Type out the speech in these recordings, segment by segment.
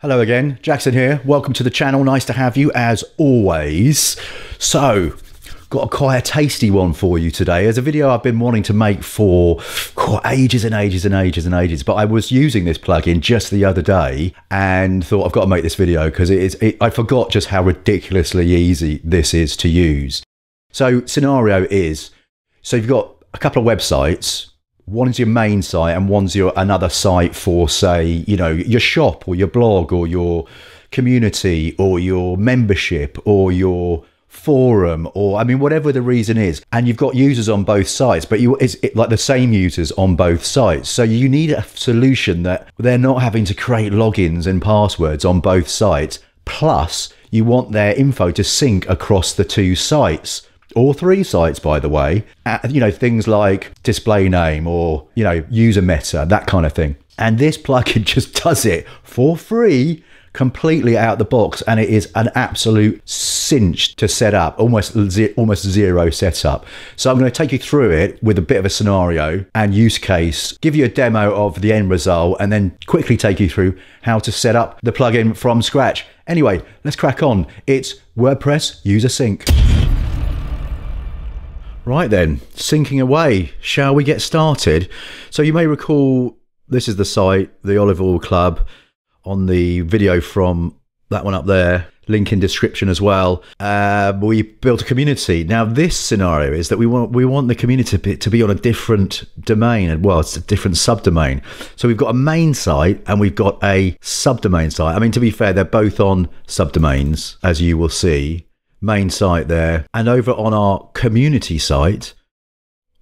Hello again, Jakson here. Welcome to the channel. Nice to have you as always. So, got a quite a tasty one for you today. There's a video I've been wanting to make for oh, ages and ages and ages and ages, but I was using this plugin just the other day and thought I've got to make this video because it is. It, I forgot just how ridiculously easy this is to use. So, scenario is so you've got a couple of websites one's your main site and one's your another site for say you know your shop or your blog or your community or your membership or your forum or i mean whatever the reason is. And you've got users on both sites but you it's it, like the same users on both sites. So you need a solution that they're not having to create logins and passwords on both sites. Plus you want their info to sync across the two sites or three sites, by the way. Uh, you know, things like display name or, you know, user meta, that kind of thing. And this plugin just does it for free completely out the box and it is an absolute cinch to set up almost almost zero setup so i'm going to take you through it with a bit of a scenario and use case give you a demo of the end result and then quickly take you through how to set up the plugin from scratch anyway let's crack on it's wordpress user sync Right then, sinking away. Shall we get started? So you may recall this is the site, the Olive Oil Club, on the video from that one up there. Link in description as well. Uh, we built a community. Now this scenario is that we want we want the community to be on a different domain. and Well, it's a different subdomain. So we've got a main site and we've got a subdomain site. I mean, to be fair, they're both on subdomains, as you will see main site there. And over on our community site,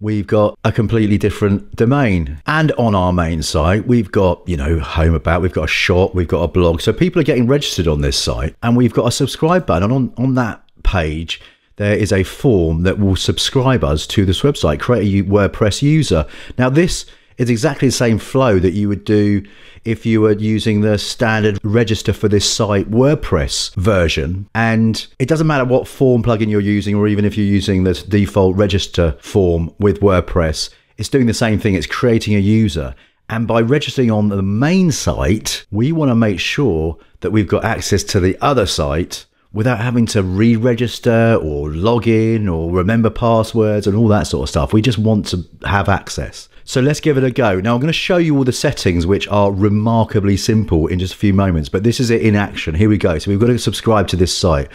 we've got a completely different domain. And on our main site, we've got, you know, home about, we've got a shop, we've got a blog. So people are getting registered on this site and we've got a subscribe button. And on, on that page, there is a form that will subscribe us to this website, create a WordPress user. Now, this is exactly the same flow that you would do if you were using the standard register for this site WordPress version. And it doesn't matter what form plugin you're using, or even if you're using the default register form with WordPress, it's doing the same thing. It's creating a user. And by registering on the main site, we want to make sure that we've got access to the other site without having to re register or log in or remember passwords and all that sort of stuff. We just want to have access. So let's give it a go. Now I'm going to show you all the settings, which are remarkably simple in just a few moments, but this is it in action. Here we go. So we've got to subscribe to this site.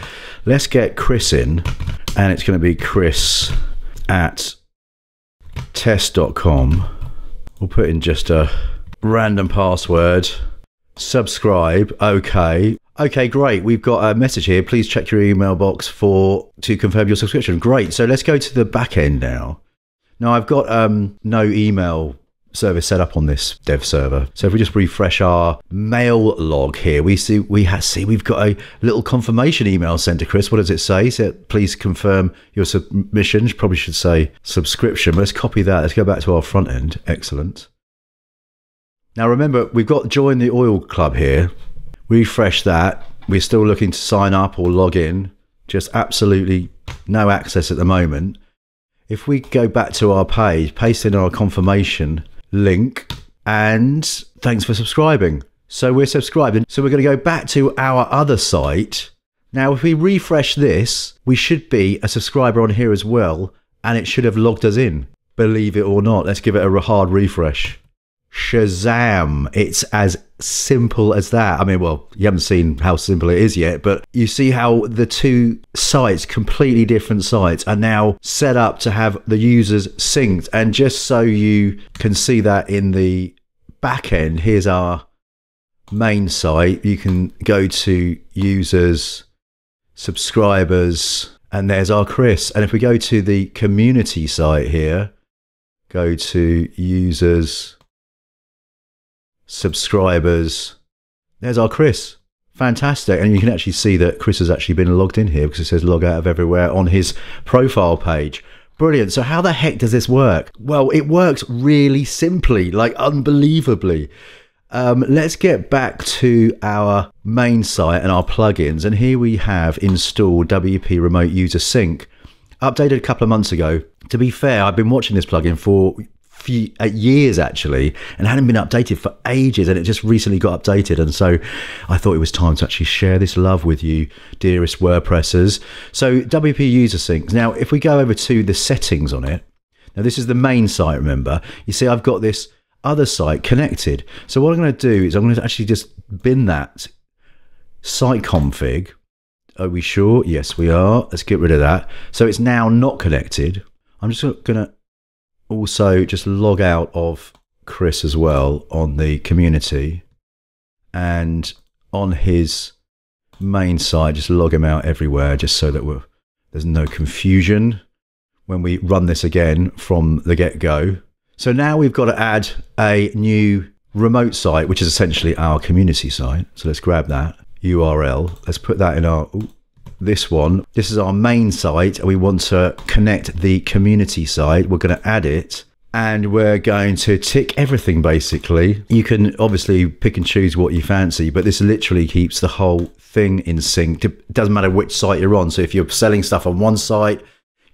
Let's get Chris in, and it's going to be Chris at test.com. We'll put in just a random password. Subscribe. Okay. Okay, great. We've got a message here. Please check your email box for to confirm your subscription. Great. So let's go to the back end now. Now I've got um, no email service set up on this dev server. So if we just refresh our mail log here, we see we have, see we've got a little confirmation email sent to Chris. What does it say? So please confirm your submission. Probably should say subscription. Let's copy that. Let's go back to our front end. Excellent. Now remember, we've got join the oil club here. Refresh that. We're still looking to sign up or log in. Just absolutely no access at the moment. If we go back to our page, paste in our confirmation link, and thanks for subscribing. So we're subscribing. So we're going to go back to our other site. Now, if we refresh this, we should be a subscriber on here as well, and it should have logged us in. Believe it or not, let's give it a hard refresh. Shazam. It's as simple as that. I mean, well, you haven't seen how simple it is yet, but you see how the two sites, completely different sites, are now set up to have the users synced. And just so you can see that in the back end, here's our main site. You can go to users, subscribers, and there's our Chris. And if we go to the community site here, go to users, subscribers. There's our Chris. Fantastic. And you can actually see that Chris has actually been logged in here because it says log out of everywhere on his profile page. Brilliant. So, how the heck does this work? Well, it works really simply, like unbelievably. Um, let's get back to our main site and our plugins. And here we have installed WP Remote User Sync, updated a couple of months ago. To be fair, I've been watching this plugin for few uh, years actually, and hadn't been updated for ages, and it just recently got updated. And so I thought it was time to actually share this love with you, dearest WordPressers. So WP User Syncs. Now, if we go over to the settings on it, now this is the main site. Remember, you see, I've got this other site connected. So what I'm going to do is I'm going to actually just bin that site config. Are we sure? Yes, we are. Let's get rid of that. So it's now not connected. I'm just going to also just log out of Chris as well on the community and on his main site, just log him out everywhere just so that there's no confusion when we run this again from the get go. So now we've got to add a new remote site, which is essentially our community site. So let's grab that URL. Let's put that in our ooh, this one. This is our main site, and we want to connect the community site. We're going to add it. And we're going to tick everything basically. You can obviously pick and choose what you fancy, but this literally keeps the whole thing in sync. It doesn't matter which site you're on. So if you're selling stuff on one site,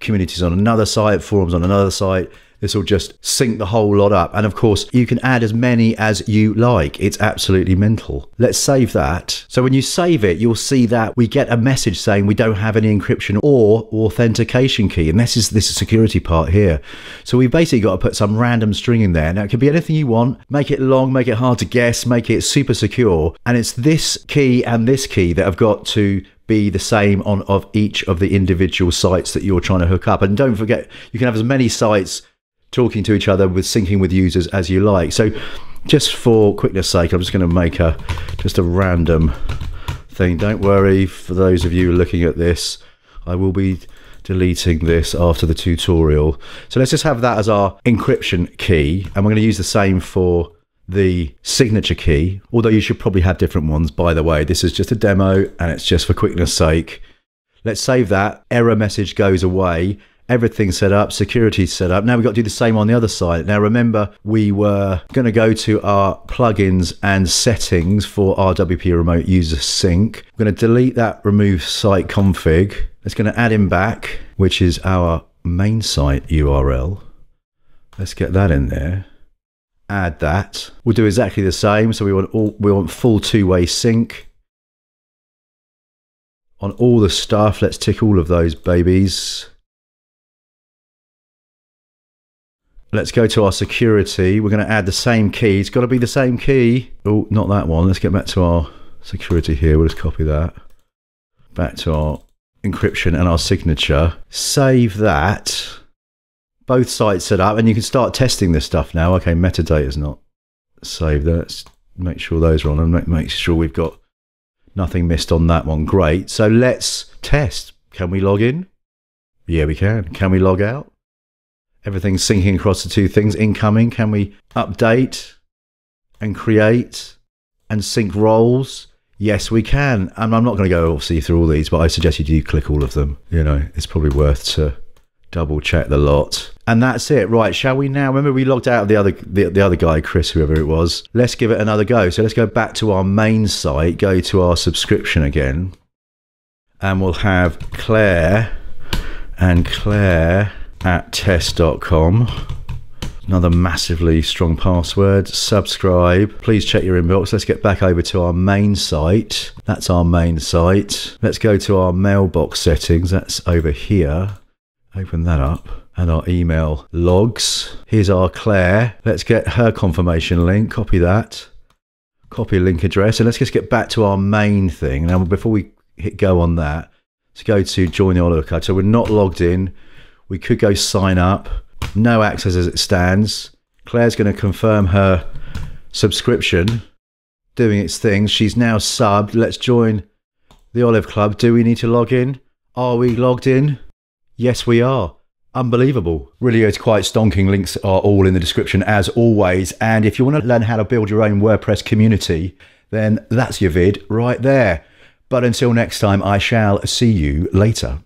communities on another site, forums on another site, this will just sync the whole lot up. And of course, you can add as many as you like. It's absolutely mental. Let's save that. So when you save it, you'll see that we get a message saying we don't have any encryption or authentication key. And this is this security part here. So we basically got to put some random string in there. Now it can be anything you want. Make it long, make it hard to guess, make it super secure. And it's this key and this key that have got to be the same on of each of the individual sites that you're trying to hook up. And don't forget, you can have as many sites talking to each other with syncing with users as you like. So just for quickness sake, I'm just going to make a just a random thing. Don't worry for those of you looking at this, I will be deleting this after the tutorial. So let's just have that as our encryption key and we're going to use the same for the signature key, although you should probably have different ones by the way. This is just a demo and it's just for quickness sake. Let's save that. Error message goes away everything's set up, security's set up. Now we've got to do the same on the other side. Now remember, we were going to go to our plugins and settings for RWP Remote User Sync. We're going to delete that remove site config. It's going to add him back, which is our main site URL. Let's get that in there. Add that. We'll do exactly the same. So we want all, we want full two-way sync on all the stuff. Let's tick all of those babies. Let's go to our security. We're going to add the same key. It's got to be the same key. Oh, not that one. Let's get back to our security here. We'll just copy that. Back to our encryption and our signature. Save that. Both sites set up and you can start testing this stuff now. Okay, metadata is not saved. Let's make sure those are on and make, make sure we've got nothing missed on that one. Great. So let's test. Can we log in? Yeah, we can. Can we log out? everything's syncing across the two things incoming. Can we update and create and sync roles? Yes, we can. And I'm not going to go obviously through all these, but I suggest you do click all of them. You know, it's probably worth to double check the lot. And that's it. Right, shall we now? Remember we logged out of the other the, the other guy, Chris, whoever it was. Let's give it another go. So let's go back to our main site, go to our subscription again. And we'll have Claire and Claire at test.com. Another massively strong password. Subscribe. Please check your inbox. Let's get back over to our main site. That's our main site. Let's go to our mailbox settings. That's over here. Open that up. And our email logs. Here's our Claire. Let's get her confirmation link. Copy that. Copy link address. And let's just get back to our main thing. Now, before we hit go on that, let's go to join the Oliver Club. So we're not logged in. We could go sign up. No access as it stands. Claire's going to confirm her subscription, doing its thing. She's now subbed. Let's join the Olive Club. Do we need to log in? Are we logged in? Yes, we are. Unbelievable. Really, it's quite stonking. Links are all in the description as always. And if you want to learn how to build your own WordPress community, then that's your vid right there. But until next time, I shall see you later.